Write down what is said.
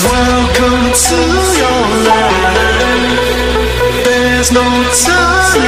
Welcome to your life. There's no time.